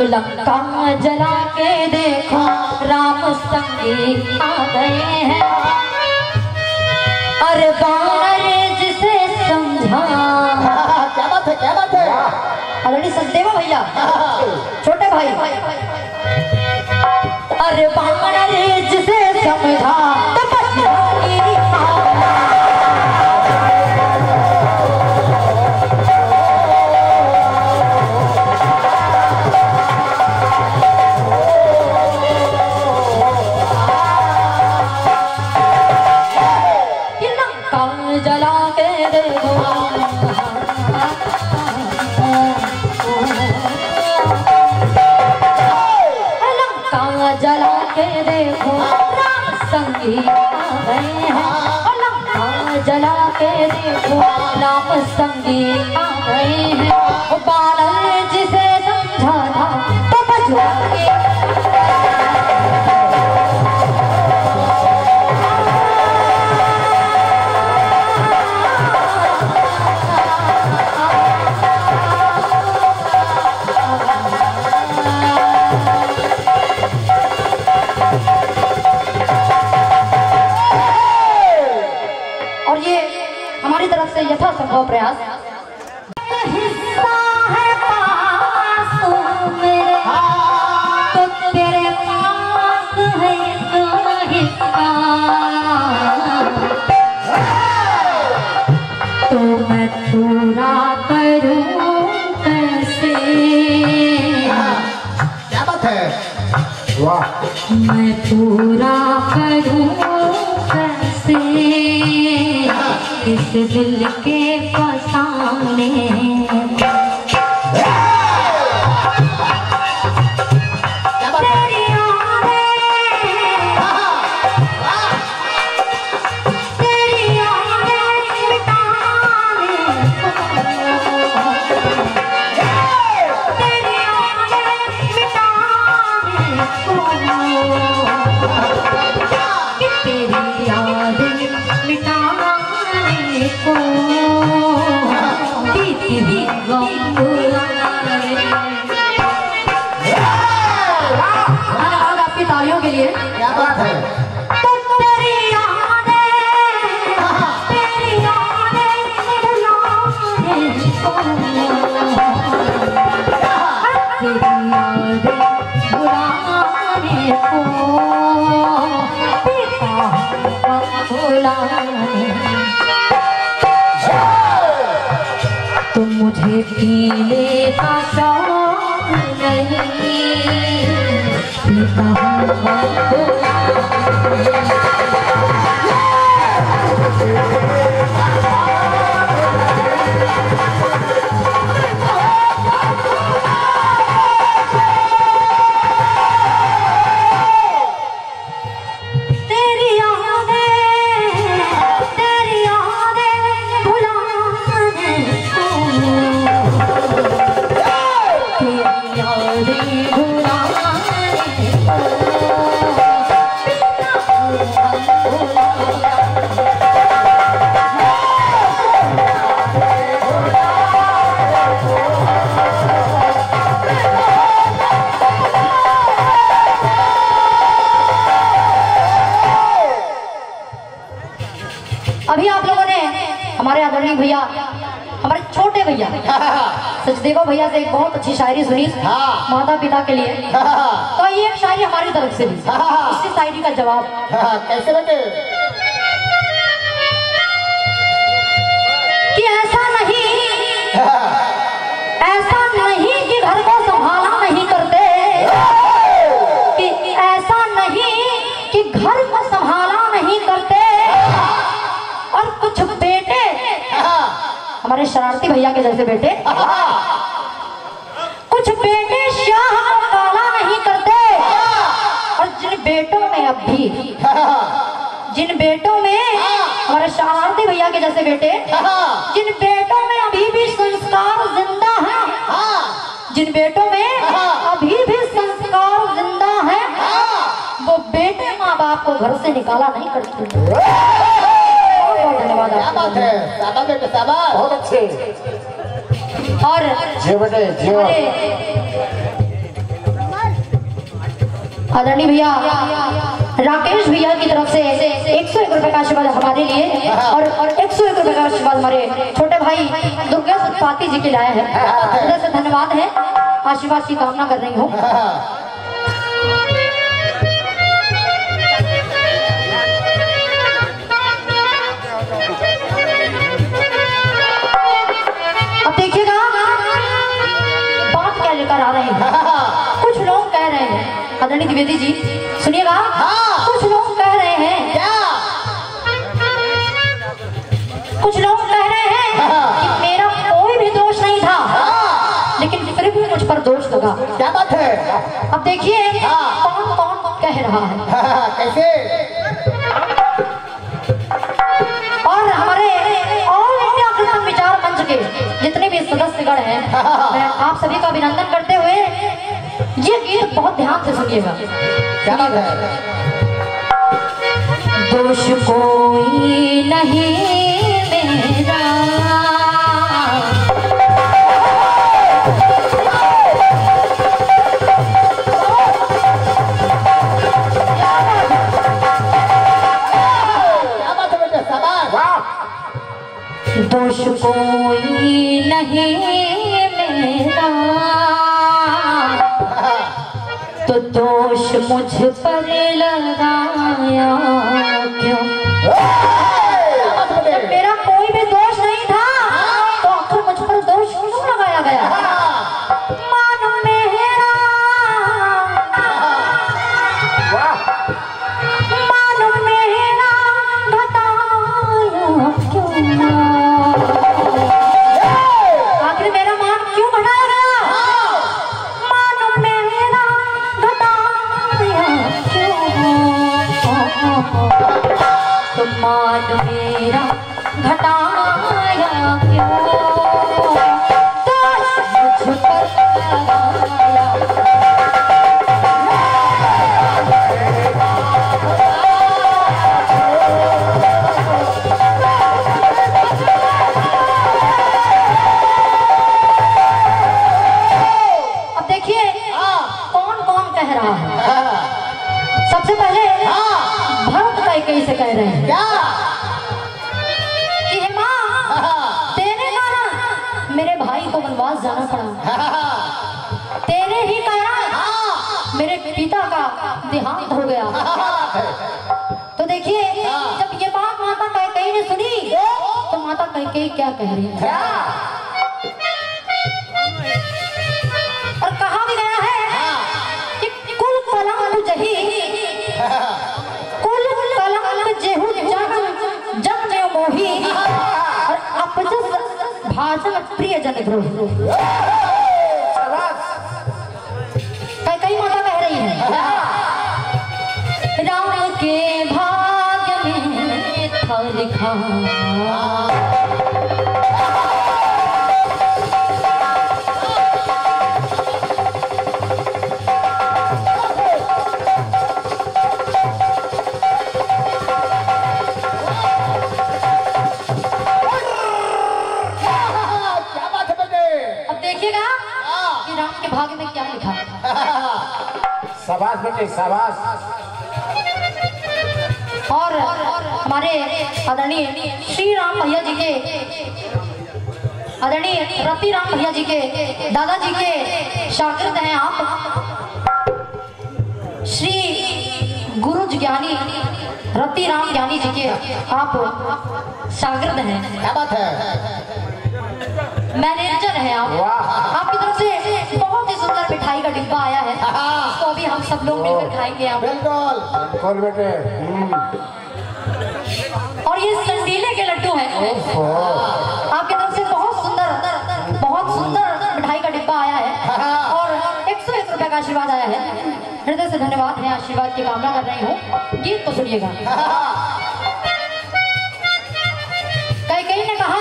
लंका जला के देखो राम संगी आ गए हैं। अरे बार जिसे समझा। क्या बात है क्या बात है? अलड़ी सचदेवा भैया छोटे भाई। अरे बार जिसे समझा। तो जला के देखो नाम संगीत आ गए हैं। बारह प्रयास भी मेरा शौक नहीं। शायरी सुनी? हाँ। माता पिता के लिए। हाँ। तो ये एक शायरी हमारी तरफ़ से भी। हाँ। शायरी का जवाब। हाँ, कैसे बेटे कि ऐसा नहीं। हाँ। ऐसा नहीं कि घर को संभाला नहीं करते। हाँ। कि ऐसा नहीं कि घर को संभाला नहीं करते। और कुछ बेटे। हमारे शरारती भैया के जैसे बेटे। में अब भी। जिन बेटों में हमारे शरारती भैया के जैसे बेटे जिन बेटों में अभी भी संस्कार ज़िंदा है जिन बेटों में अभी भी संस्कार ज़िंदा है वो बेटे माँ बाप को घर से निकाला नहीं करते। धन्यवाद बहुत अच्छे। और जी बेटे जी। आदरणीय भैया राकेश भैया की तरफ़ से एक सौ एक रुपए का आशीर्वाद हमारे लिए और और एक सौ एक रुपए का आशीर्वाद हमारे छोटे भाई दुर्गा सतपाती जी के लाए हैं। हृदय से धन्यवाद है। आशीर्वाद की कामना कर रही हूँ। अब देखिएगा बात क्या लेकर आ रहे हैं। आदरणीय द्विवेदी जी सुनिएगा? हाँ। कुछ लोग कह रहे हैं। क्या? कुछ लोग कह रहे हैं कि मेरा कोई भी दोष नहीं था। लेकिन फिर भी मुझ पर दोष लगा। क्या बात है? अब देखिए हाँ। कौन कौन कह रहा है? कैसे? और हमारे ऑल इंडिया कृष्ण विचार मंच के जितने भी सदस्यगण हैं। मैं आप सभी का अभिनंदन करते ये गीत बहुत ध्यान से सुनिएगा। क्या बात है? दोष कोई नहीं मेरा। दोष कोई नहीं मुझ पर लगाया। शाबाश बेटे शाबाश। और हमारे आदरणीय श्री राम भैया जी के आदरणीय रति राम भैया जी के दादाजी के शागिर्द हैं आप। श्री गुरु ज्ञानी रति राम ज्ञानी जी के आप शागिर्द हैं। क्या बात है? मैनेजर है आप। आपकी तरफ़ से सुंदर मिठाई का डिब्बा आया है। इसको अभी हम सब लोग मिलकर खाएँगे आप बिल्कुल। बेटे। हम्म, और ये संडीले के लड्डू हैं। आपकी तरफ़ से बहुत सुंदर बहुत सुंदर मिठाई का डिब्बा आया है। और एक सौ एक रुपए का आशीर्वाद आया है। हृदय से धन्यवाद है आशीर्वाद की कामना कर रही हूँ। गीत तो सुनिएगा। कई कई ने कहा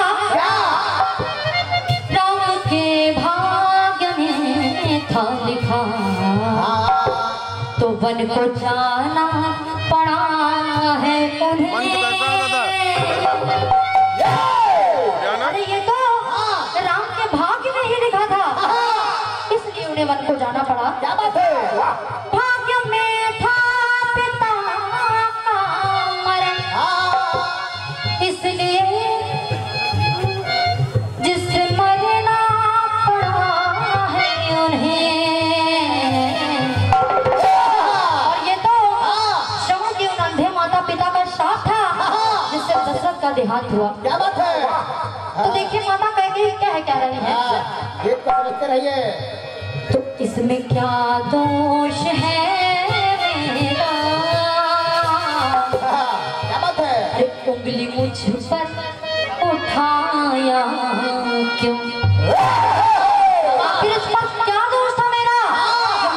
वन को जाना पड़ा है उन्हें। अरे ये तो राम के भाग्य में ही लिखा था। इसलिए उन्हें वन को जाना पड़ा। देहांत हुआ। क्या बात है? तो देखिए माता कह के क्या है कह रही है? हाँ, को रहिए। तो इसमें क्या दोष है मेरा? हाँ, है? अरे उंगली मुझ पर उठाया क्यों? आखिर इस पर क्या दोष था मेरा?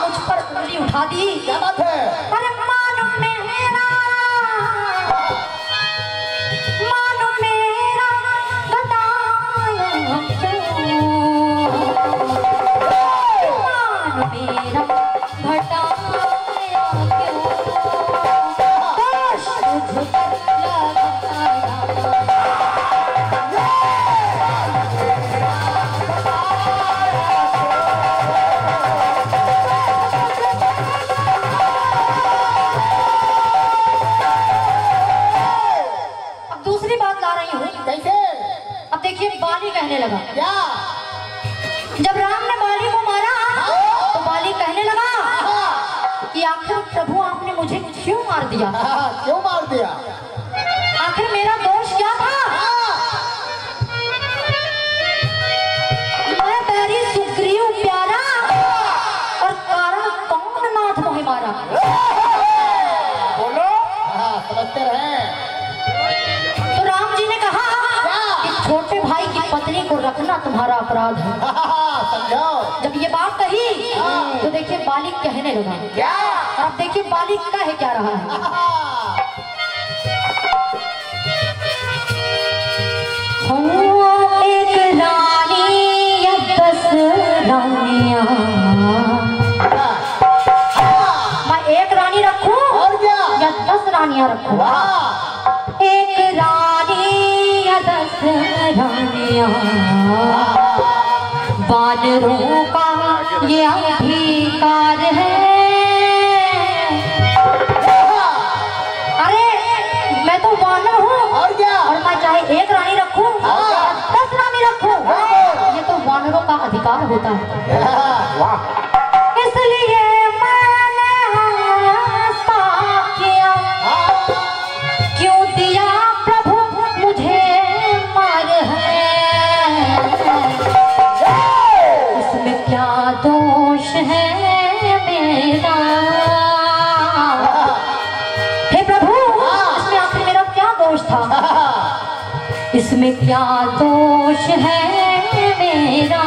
मुझ पर उंगली उठा दी। क्या बात है? लगा क्या जब राम ने बाली को मारा तो बाली कहने लगा कि आखिर प्रभु आपने मुझे क्यों मार दिया? हाँ, क्यों? तुम्हारा अपराध है। हाँ, जब ये बात कही तो देखिए बालिक कहने लगा। क्या? अब देखिए बालिक कह क्या रहा है। हाँ, एक रानी या दस रानियाँ। मैं एक रानी रखूँ और क्या? या दस रानियाँ रखूँ? बानरों का ये अंगीकार है। अरे मैं तो वानर हूँ। और क्या? और मैं चाहे एक रानी रखूँ दस रानी रखूँ। ये तो बानरों का अधिकार होता है। वाह। दोष है मेरा।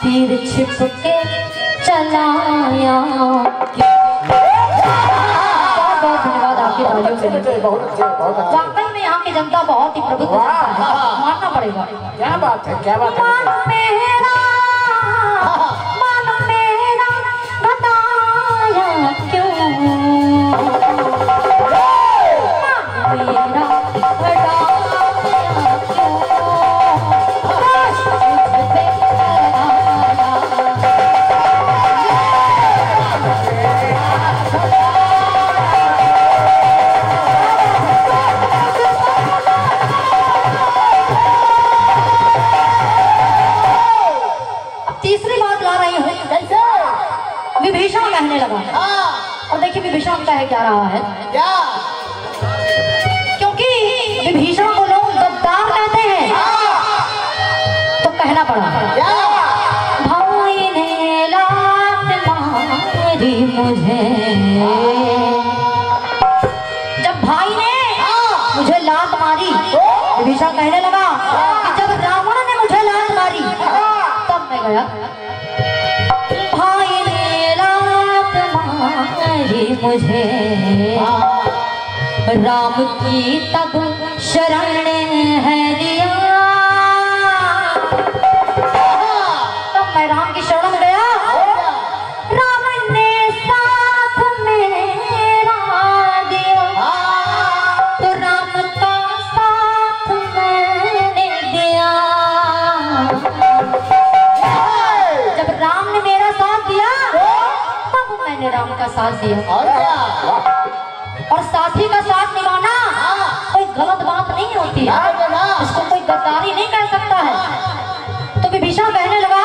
तीर छिपके चलाया धन्यवाद आपके तालियों के बहुत अच्छे बहुत अच्छे वाकई में यहाँ की जनता बहुत ही प्रबुद्ध है। मानना पड़ेगा। क्या बात है क्या बात है। बताया जा रहा है। क्या क्योंकि विभीषण को लोग गद्दार कहते हैं। तो कहना पड़ा मुझे। जब भाई ने मुझे लात मारी विभीषण कहने लगा कि जब रावण ने मुझे लात मारी, तब मैं गया। मुझे। हाँ। राम की तब शरण है। चाहिए और क्या? और साथी का साथ निभाना? कोई गलत बात नहीं होती। है इसको कोई गद्दारी नहीं कह सकता है। तो विभीषण कहने लगा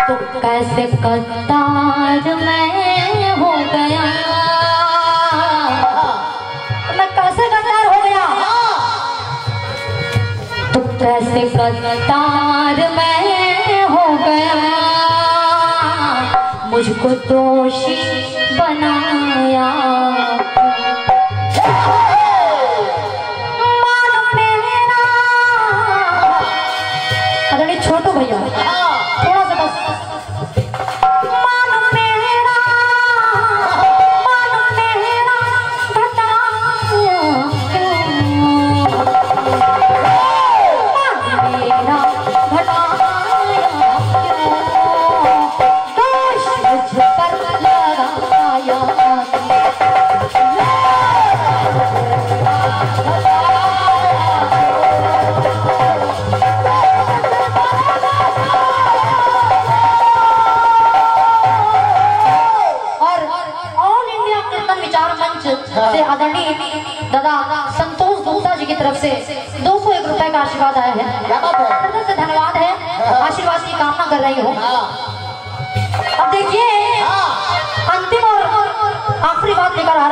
तो कैसे गद्दार मैं हो गया? तो कैसे गद्दार मैं मुझको तो दोषी बनाया।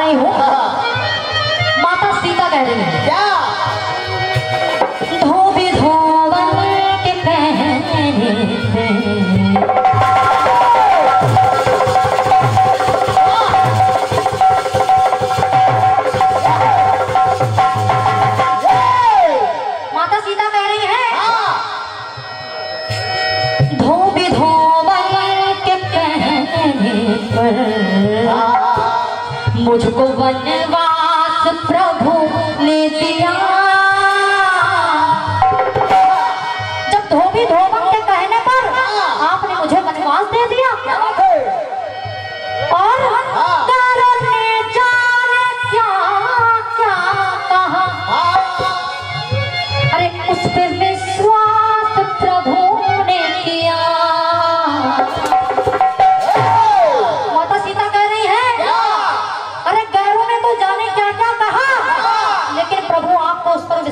आई हूँ। माता सीता कह रही है। क्या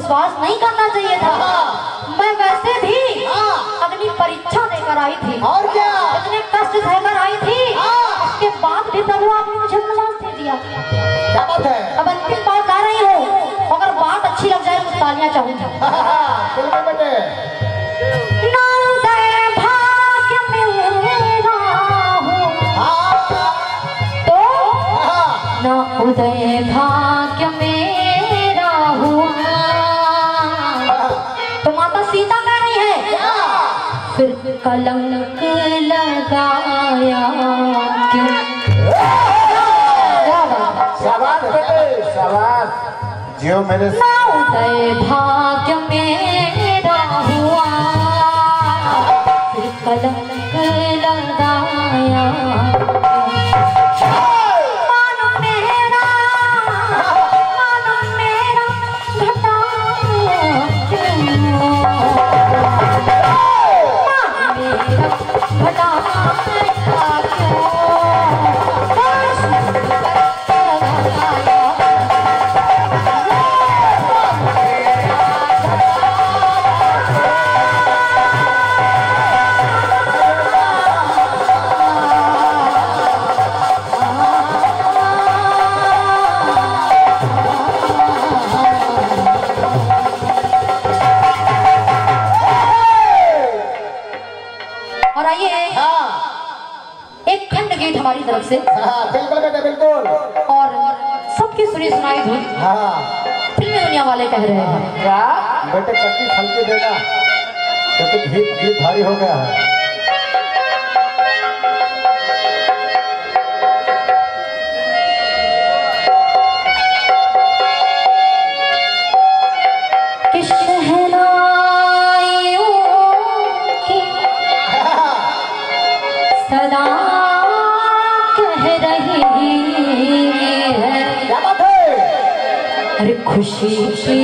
विश्वास नहीं करना चाहिए था। मैं वैसे भी अग्नि परीक्षा देकर आई थी। और क्या? इतने कष्ट सहकर आई थी। उसके बाद भी प्रभु आपने मुझे मुलाज दे दिया। अब अंतिम बात जा रही हूँ। अगर बात अच्छी लग जाए तो तालियाँ चाहूँगी। उदय भाग पलंग लगाया क्यों सवाल बेटे सवाल जियो मेरे उदय भाग्य मेरा हुआ फिर कलंग कह रहे हैं। क्या बेटे कच्ची हल्की देना क्योंकि भीत भीत भारी हो गया है। सदा खुशी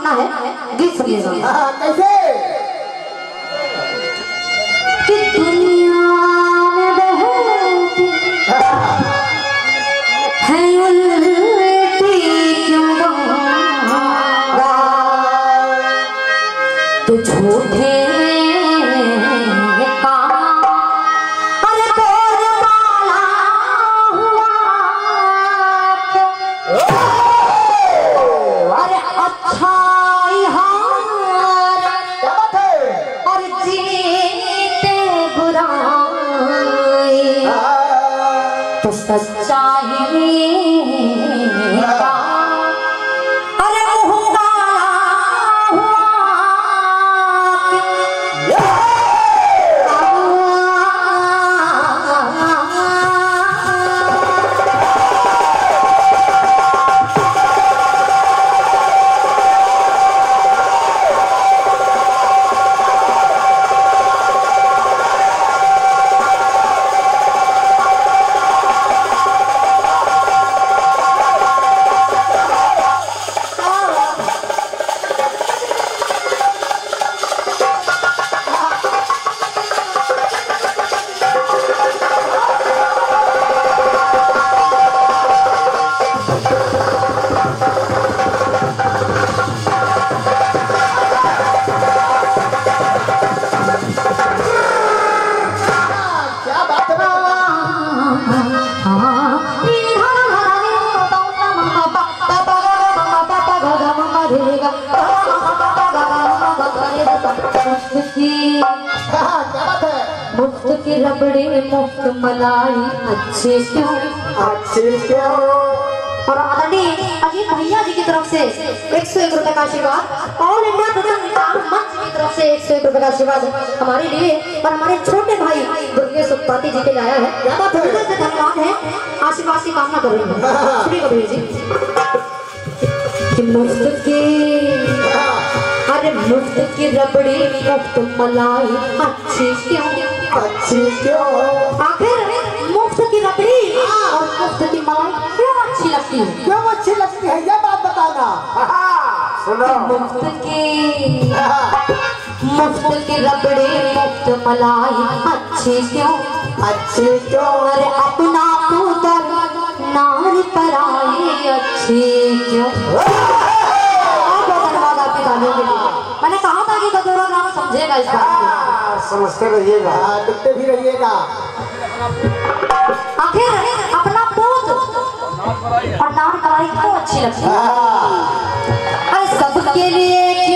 अपना है गीत सुनिएगा हाँ, कैसे? मुफ़्त की हाँ, है रबड़ी मुफ़्त मलाई अच्छे क्यों अच्छी क्यों और आदरणीय अजीत भैया जी की तरफ़ से एक सौ एक रुपए का आशीर्वाद ऑल इंडिया निकाह मंच की तरफ़ से एक सौ एक रुपए का आशीर्वाद हमारे लिए और हमारे छोटे भाई दुर्गेश उत्पाती जी के लिए आया है धन्यवाद है आशीर्वाद की कामना करेंगे श्री कबीर जी मुफ़्त की अरे मुफ़्त की रबड़ी मुफ़्त मलाई। अच्छी क्यों? अच्छी क्यों? आखिर मुफ़्त की रबड़ी और मुफ़्त की मलाई क्यों अच्छी लगती है? क्यों अच्छी लगती है? ये बात बताना। सुनो। मुफ़्त की मुफ़्त की रबड़ी मुफ़्त मलाई। अच्छी क्यों? अच्छी क्यों? अरे अपना पुत्र नारी पराई अच्छी क्यों? बहुत धन्यवाद आपकी के लिए। था कि कदोरा ग्राम समझेगा इस बात को। हाँ, समझते रहिएगा। हाँ, डुबते भी रहिएगा। आखिर अपना पोत और नाम कराई को अच्छी लगती है। हाँ, सबके लिए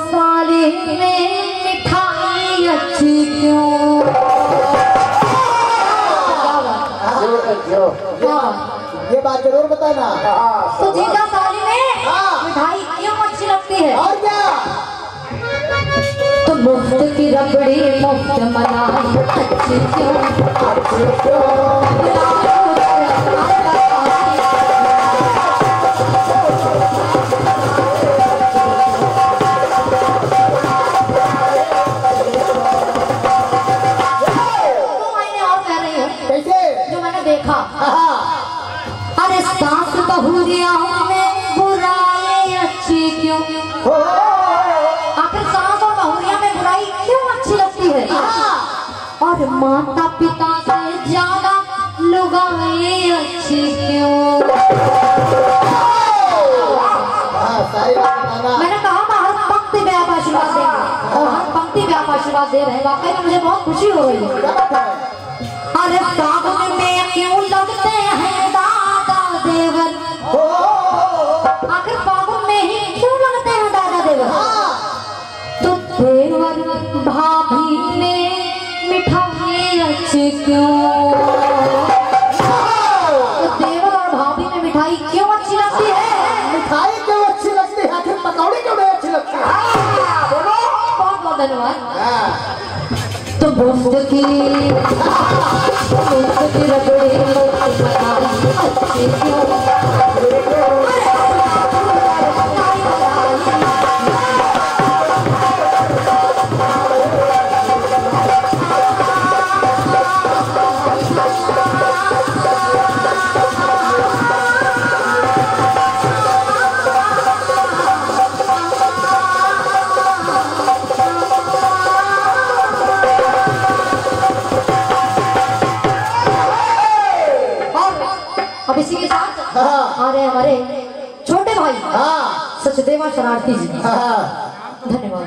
जीजा में मिठाई अच्छी क्यों? हाँ, ये बात ज़रूर बताना। तो जीजा साले में हाँ। मिठाई क्यों अच्छी लगती है? और क्या? तो मुफ़्त की रबड़ी मुफ़्त मलाई अच्छी क्यों? अच्छी क्यों? आशीर्वाद दे रहे हैं। वाकई मुझे बहुत खुशी हो रही है। अरे सावन में क्यों लगते हैं, दादा देवर? आखिर सावन में ही क्यों लगते हैं, दादा देवर? तो देवर भाभी में मिठाई अच्छी क्यों? मुफ्त की मुफ्त की रबड़ी अच्छी क्यों सचदेवा शरारती जी। हाँ, धन्यवाद।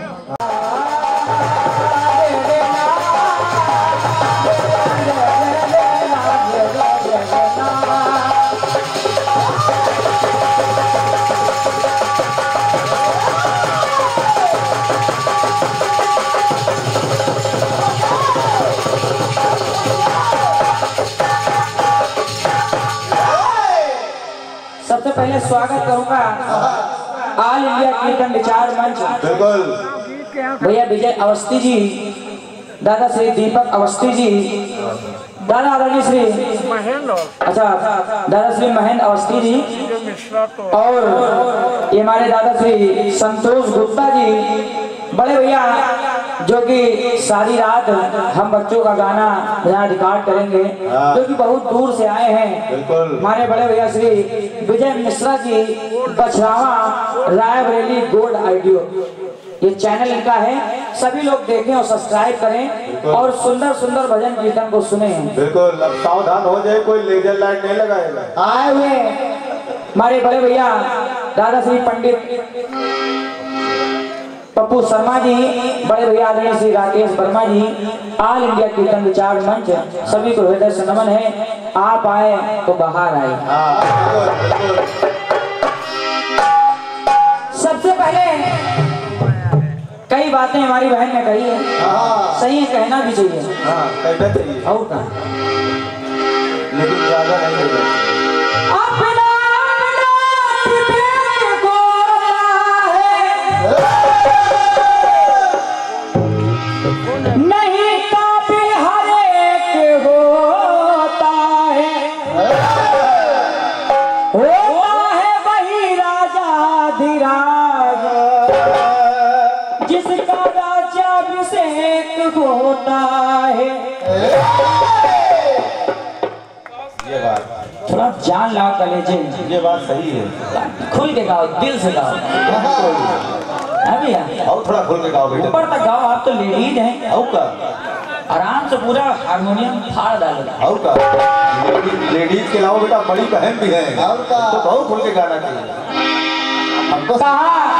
सबसे पहले स्वागत करूँगा। ऑल इंडिया कीर्तन विचार मंच बिल्कुल। भैया विजय अवस्थी जी दादा श्री दीपक अवस्थी जी दादा आदरणीय श्री अच्छा दादा श्री महेंद्र अवस्थी जी और ये हमारे दादा श्री संतोष गुप्ता जी बड़े भैया जो कि सारी रात हम बच्चों का गाना यहाँ रिकॉर्ड करेंगे हाँ। जो कि बहुत दूर से आए हैं। हमारे बड़े भैया श्री विजय मिश्रा जी बछरावा रायबरेली गोल्ड आइडियो ये चैनल इनका है। सभी लोग देखें और सब्सक्राइब करें और सुंदर सुंदर भजन कीर्तन को सुने। बिल्कुल। अब सावधान हो जाए कोई लेजर लाइट नहीं लगाएगा आए हुए हमारे बड़े भैया दादा श्री पंडित। पप्पू शर्मा जी बड़े भैया आदरणीय श्री राकेश वर्मा जी ऑल इंडिया कीर्तन विचार मंच सभी को हृदय से नमन है। आप आए तो बाहर आए। सबसे पहले कई बातें हमारी बहन ने कही है। सही है कहना भी चाहिए। हाँ और लेकिन ज़्यादा नहीं थोड़ा जान लाओ कलेजे ये बात सही है। खुल के गाओ दिल से गाओ। अभी यार और थोड़ा खुल के गाओ बेटा। ऊपर तक गाओ आप तो लेडीज़ हैं। और का? आराम से पूरा हारमोनियम फाड़ डालो। और का? लेडीज़ लेडीज़ के अलावा बेटा बड़ी बहन भी है। और का? तो बहुत खुल के गाना चाहिए हमको कहा?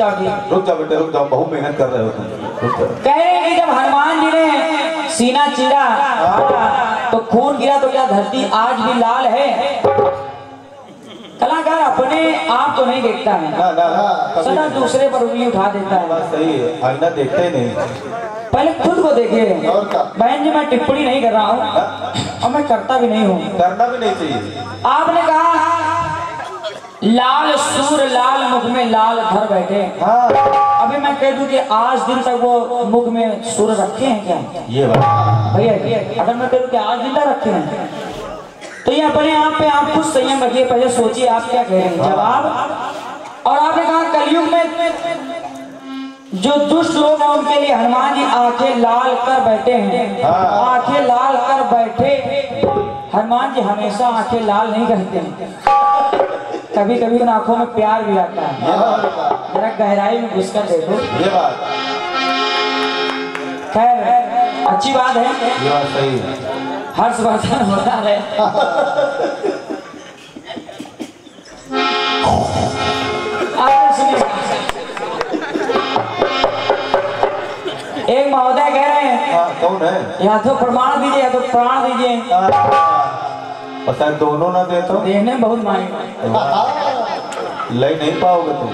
रुक रुक जाओ बेटे रुक जाओ बहुत मेहनत कर रहे हो। तुम रुक जाओ कह रहे हैं कि जब हनुमान जी ने सीना चीरा तो खून गिरा तो क्या धरती आज भी लाल है? कलाकार अपने आप को नहीं देखता है। ना ना ना सदा दूसरे पर उंगली उठा देता है। सही है आईना देखते ही नहीं। पहले खुद को देखे बहन जी मैं टिप्पणी नहीं कर रहा हूँ। और मैं करता भी नहीं हूँ। करना भी नहीं चाहिए। आपने कहा लाल सूर लाल मुख में लाल धर बैठे हाँ। अभी मैं कह दूँ कि आज दिन तक वो मुख में सूर रखे हैं क्या? ये बात। भैया अगर मैं करूँ कि आज ज़िंदा रखे हैं तो ये अपने आप पे आप खुद संयम रखिए पहले सोचिए आप क्या कह रहे हैं। जवाब? और आपने कहा कलयुग में जो दुष्ट लोग हैं उनके लिए हनुमान जी आँखें लाल कर बैठे हैं। हाँ। आँखें लाल कर बैठे। हनुमान जी हमेशा आँखें लाल नहीं करते। हैं कभी कभी उन आँखों में प्यार भी आता है। जरा गहराई में घुसकर देखो। ये बात खैर अच्छी बात है। ये बात सही है। हर्षवर्धन होता है। एक महोदय कह रहे हैं हाँ कौन है? या तो प्रमाण दीजिए या तो प्राण दीजिए। और शायद दोनों ना दे तो? देखने में बहुत ले नहीं पाओगे तुम।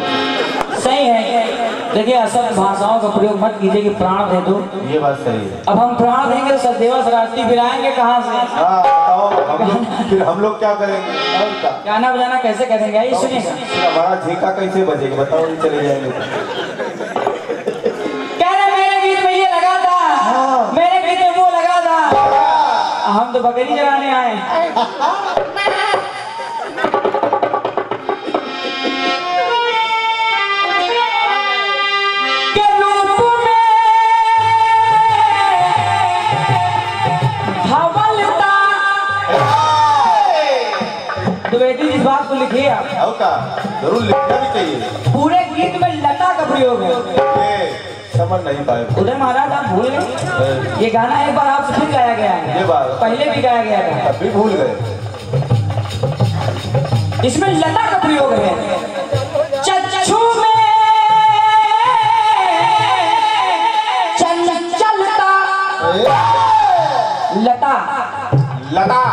सही है। देखिए असत भाषाओं का प्रयोग मत कीजिए कि प्राण दे दो। ये बात सही है। अब हम प्राण देंगे तो सदैव शरारती गिराएँगे कहाँ से? हाँ बताओ। हम लोग फिर हम लोग क्या करेंगे? गाना बजाना कैसे करेंगे? सुनिएगा फिर हमारा झीका कैसे बजेगा? बताओ चले जाएँगे। हम तो बकरी चराने आए द्विवेदी इस बात को लिखिए आप। ज़रूर लिखना भी चाहिए। पूरे गीत में लता का प्रयोग है। समझ नहीं पाए उदय महाराज आप भूल गए। ये गाना एक बार आपसे फिर गाया गया है। ये बात। पहले भी गाया गया था अभी भूल गए। इसमें लता का प्रयोग है। लता। लता।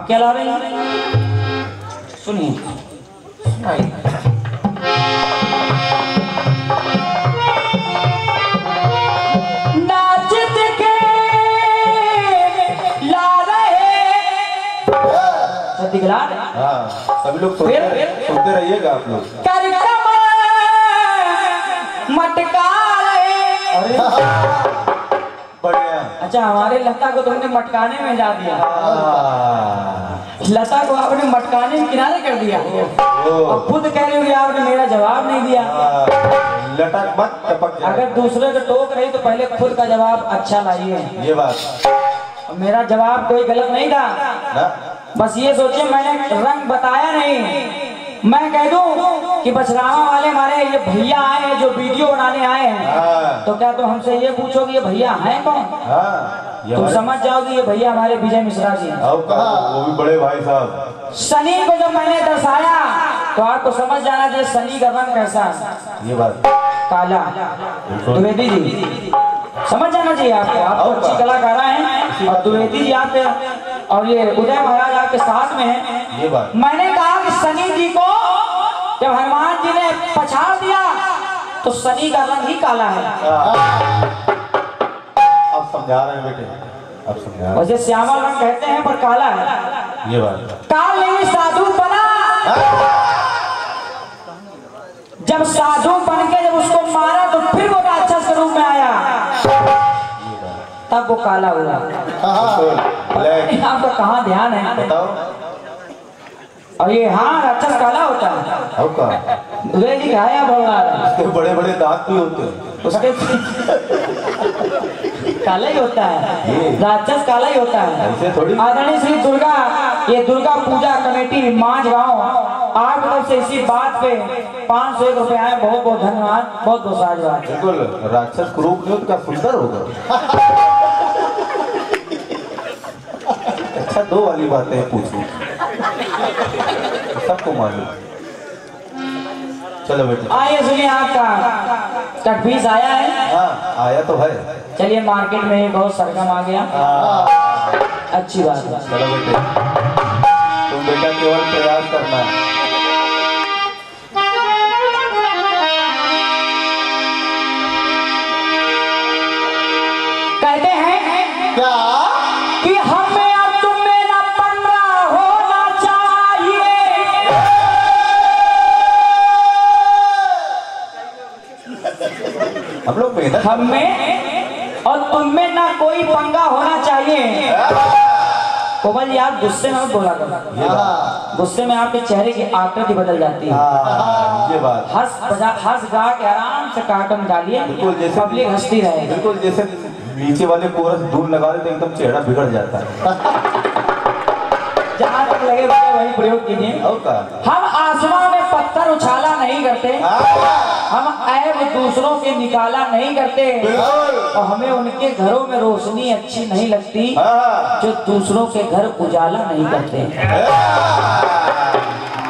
आप क्या ला रहे हैं? सुनिए। नाच के ला रहे। दिखला हाँ सभी लोग सुनते सुनते रहिएगा आप लोग। कार्यक्रम मट अरे! अच्छा हमारे लता को तुमने मटकाने में जा दिया। लता को आपने मटकाने में किनारे कर दिया। और खुद कह रही हो कि आपने मेरा जवाब नहीं दिया। हाँ, लटक मत टपक अगर दूसरे को टोक रही तो पहले खुद का जवाब अच्छा लाइए। ये बात। मेरा जवाब कोई गलत नहीं था। बस ये सोचिए मैंने रंग बताया नहीं। मैं कह दूँ कि बछरावा वाले हमारे ये भैया आए हैं जो वीडियो बनाने आए हैं। हाँ। तो क्या तुम तो हमसे ये पूछोगे ये भैया हैं कौन? हाँ। तुम समझ जाओगे ये भैया हमारे विजय मिश्रा जी कहा वो भी बड़े भाई साहब। शनि को जब मैंने दर्शाया तो आपको समझ जाना चाहिए शनि का रंग कैसा ये बात। काला। द्विवेदी जी। समझ जाना चाहिए आपको आप तो अच्छी कलाकारा हैं और द्विवेदी जी आपके और ये उदय महाराज आपके साथ में है। ये बात। मैंने कहा कि शनि जी को जब हनुमान जी ने पछाड़ दिया तो शनि का रंग ही काला है। अब समझा रहे हैं बेटे। अब समझा रहे वैसे श्यामल रंग कहते हैं पर काला है। ये बात। काल नहीं साधु बना। जब साधु बन के जब उसको मारा तो फिर वो राक्षस के रूप में आया। तब वो काला हुआ। आपका कहाँ ध्यान है? बताओ। और ये हाँ राक्षस काला होता है। वे जी खाया है बड़े बड़े दांत भी होते हैं। उसके काला ही होता है। राक्षस काला ही होता है। आदरणीय श्री दुर्गा ये दुर्गा पूजा कमेटी मांझ गाँव आप तरफ़ से इसी बात पे पाँच सौ एक रुपए आए। बहुत बहुत धन्यवाद बहुत बहुत साधुवाद बिल्कुल राक्षस रूप नहीं उनका सुंदर होगा अच्छा दो वाली बातें पूछू सबको मालूम चलो बेटे। आइए सुनिए आपका कटपीस आया है। हाँ आया तो है। चलिए मार्केट में एक और सरगम आ गया। अच्छी बात है। चलो बेटे। तुम बेटा केवल प्रयास करना। कहते हैं क्या? कि हमें अब तुम्हें ना पंगा होना चाहिए। हम लोग हमें में ना कोई पंगा होना चाहिए। कोमल जी आप गुस्से में मत बोला करो। गुस्से में आपके चेहरे की आकृति बदल जाती है। हाँ, ये बात। हंस बजा हंस गा के आराम से कार्टून डालिए। बिल्कुल जैसे पब्लिक हंसती रहे। बिल्कुल जैसे नीचे वाले कोरस धूल लगा दे तो एकदम चेहरा बिगड़ जाता है। जहाँ तक लगे वही प्रयोग कीजिए। और हम पत्थर उछाला नहीं करते। हम ऐब दूसरों के निकाला नहीं करते। और हमें उनके घरों में रोशनी अच्छी नहीं लगती हाँ, जो दूसरों के घर उजाला नहीं करते।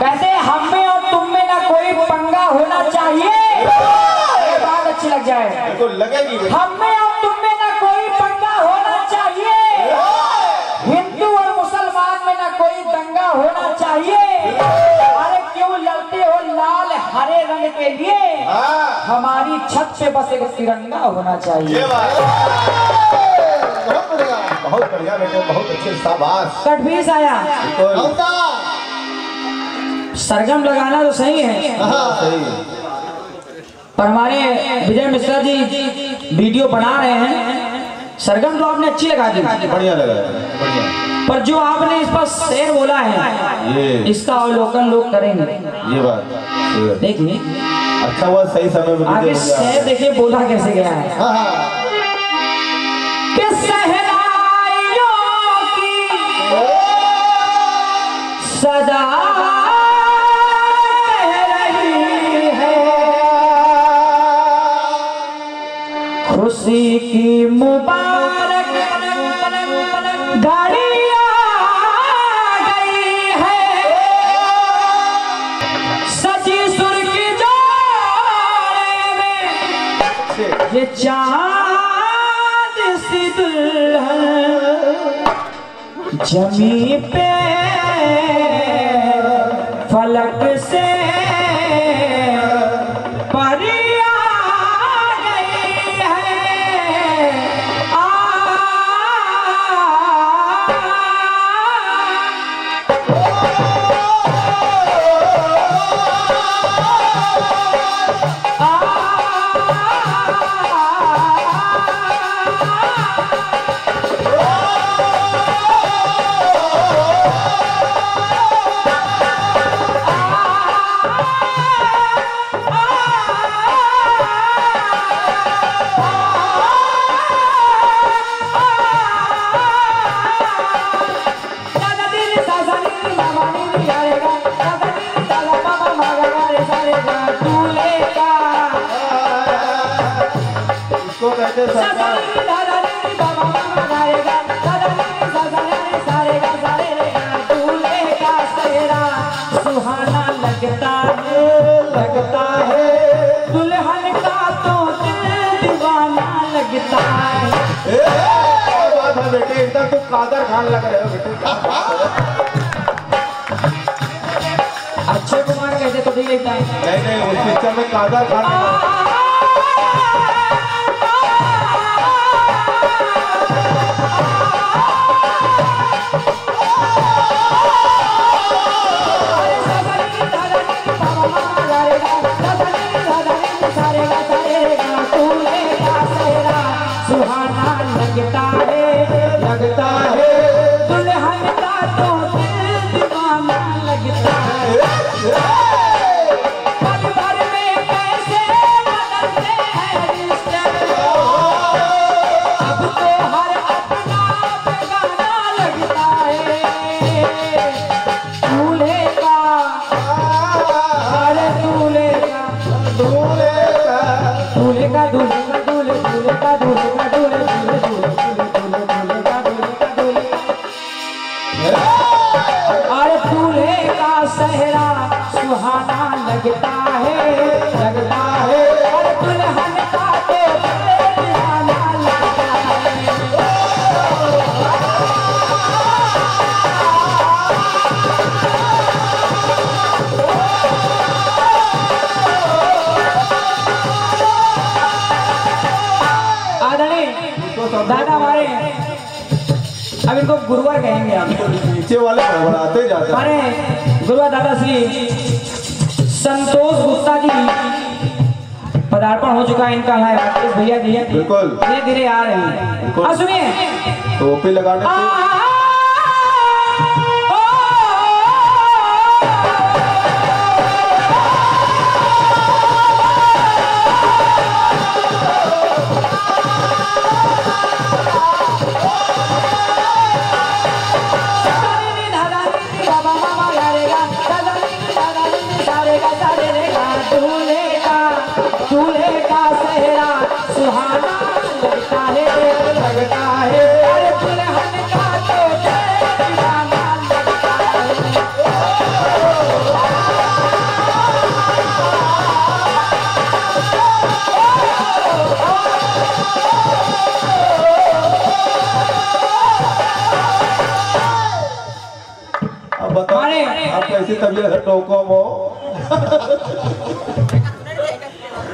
कहते हम में और तुम में ना कोई पंगा होना चाहिए। ये बात अच्छी लग जाए। बिल्कुल लगेगी। हम में हरे रंग के लिए हाँ, हमारी छत पे बस एक तिरंगा होना चाहिए। बहुत बढ़िया बहुत बढ़िया बेटे बहुत अच्छे शाबाश। आया। सरगम लगाना तो सही है। सही पर हमारे विजय मिश्रा जी वीडियो बना रहे हैं। सरगम तो आपने अच्छी लगा दी। बढ़िया लगा बढ़िया। पर जो आपने इस पर शेर बोला है ये। इसका अवलोकन लोग करेंगे। ये बात देखिए अच्छा हुआ सही समय में आगे। शेर देखिए बोला कैसे गया है? हाँ हाँ। की सदा है। खुशी की मुबारक जमी पे फलक से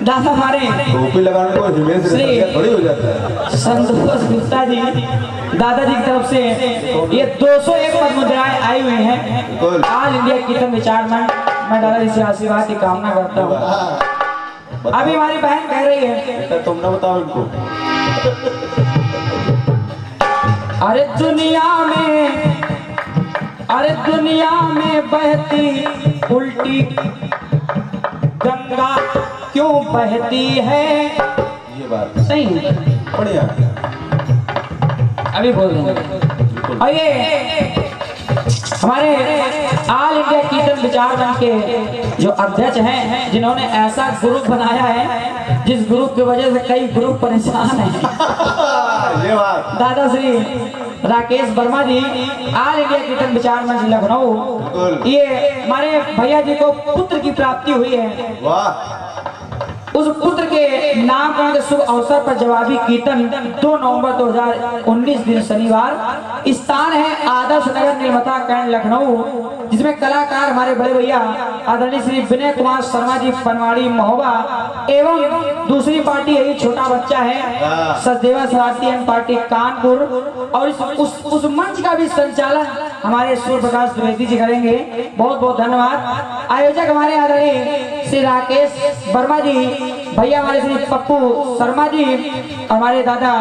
दादा हमारे टोपी लगाने को हिमेश थोड़ी हो जाता है? संतोष गुप्ता जी दादाजी की तरफ़ से ये 201 पद मुद्राएँ आई हुई हैं। आज इंडिया कीर्तन विचार में मैं दादाजी से आशीर्वाद की कामना करता हूँ। अभी हमारी बहन कह रही है। तुम ना बताओ इनको। अरे दुनिया में अरे दुनिया में बहती उल्टी गंगा। क्यों बहती है? ये बात। सही। बढ़िया। अभी बोल रहे हैं और ये हमारे ऑल इंडिया कीर्तन विचार मंच के जो अध्यक्ष हैं जिन्होंने ऐसा ग्रुप बनाया है जिस ग्रुप की वजह से कई ग्रुप परेशान हैं। ये बात। दादा श्री राकेश वर्मा जी ऑल इंडिया कीर्तन विचार मंच लखनऊ। ये हमारे भैया जी को पुत्र की प्राप्ति हुई है। वाह। उस पुत्र के नामकरण के शुभ अवसर पर जवाबी कीर्तन 2 नवंबर 2019 दिन शनिवार स्थान है आदर्श नगर निर्मता कैंट लखनऊ जिसमें कलाकार हमारे बड़े भैया आदरणीय श्री विनय कुमार शर्मा जी पनवाड़ी महोबा एवं दूसरी पार्टी यही छोटा बच्चा है सचदेवा शरारती एंड पार्टी कानपुर और इस उस, उस मंच का भी संचालन हमारे सूर्य प्रकाश द्विवेदी जी करेंगे। बहुत बहुत धन्यवाद। आयोजक हमारे आदरणीय श्री राकेश वर्मा जी भैया, हमारे श्री पप्पू शर्मा जी, हमारे दादा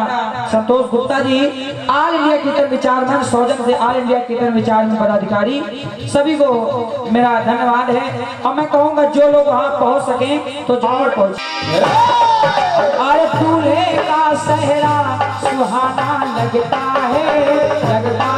संतोष गुप्ता जी ऑल इंडिया कीर्तन विचार मंच सौजन से ऑल इंडिया कीर्तन विचार मंच पदाधिकारी, सभी को मेरा धन्यवाद है। और मैं कहूँगा, जो लोग वहाँ पहुँच सके तो ज़रूर पहुँच। का सहरा सुहाना लगता है, लगता